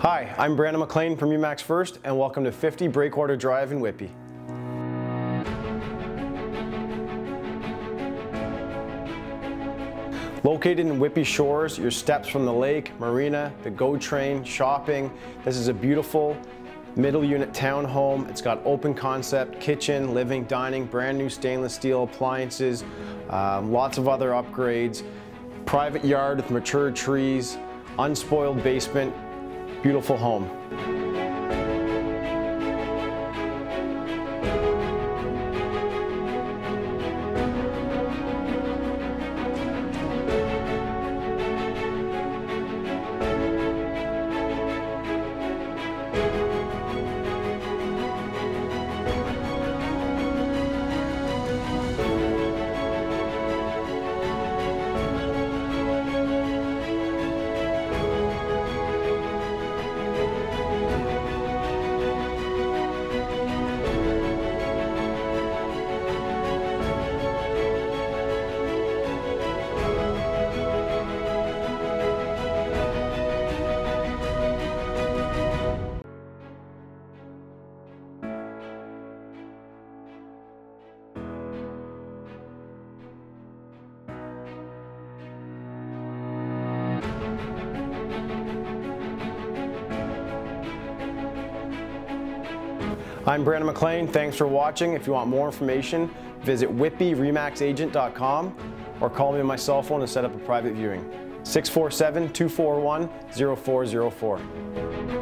Hi, I'm Brandon McLean from RE/MAX First and welcome to 50 Breakwater Drive in Whitby. Located in Whitby Shores, your steps from the lake, marina, the GO train, shopping. This is a beautiful middle unit townhome. It's got open concept, kitchen, living, dining, brand new stainless steel appliances, um, lots of other upgrades, private yard with mature trees, unspoiled basement, beautiful home. I'm Brandon McLean. Thanks for watching. If you want more information, visit whitbyremaxagent.com or call me on my cell phone to set up a private viewing. 647-241-0404.